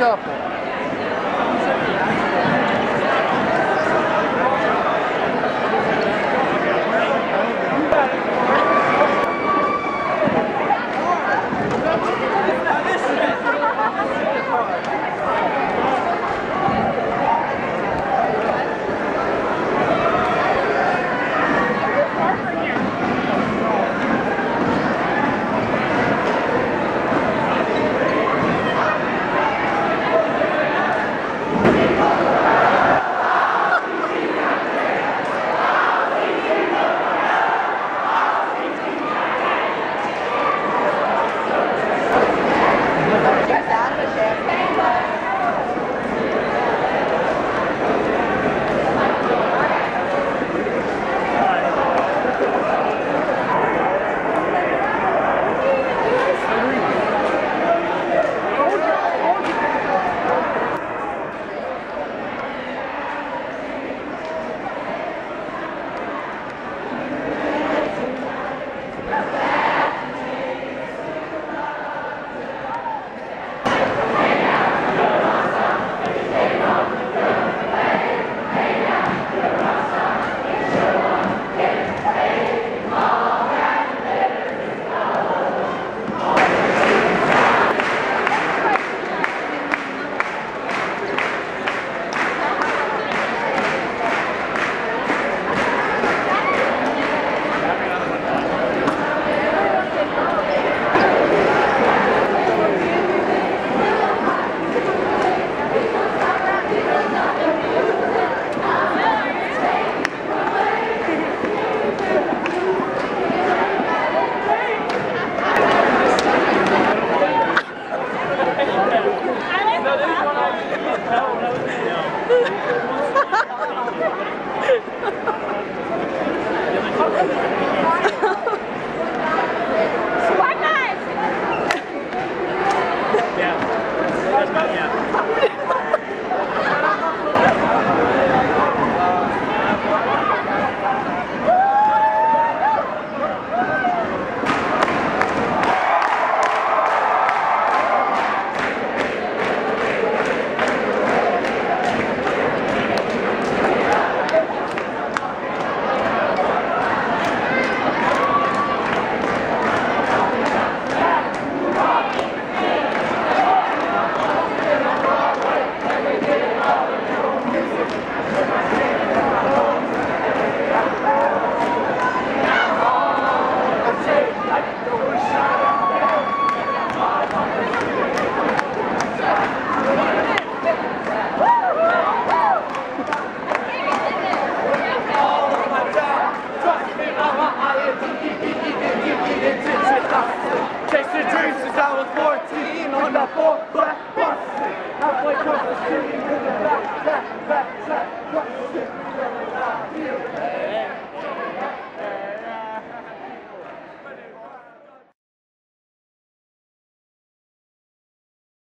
couple.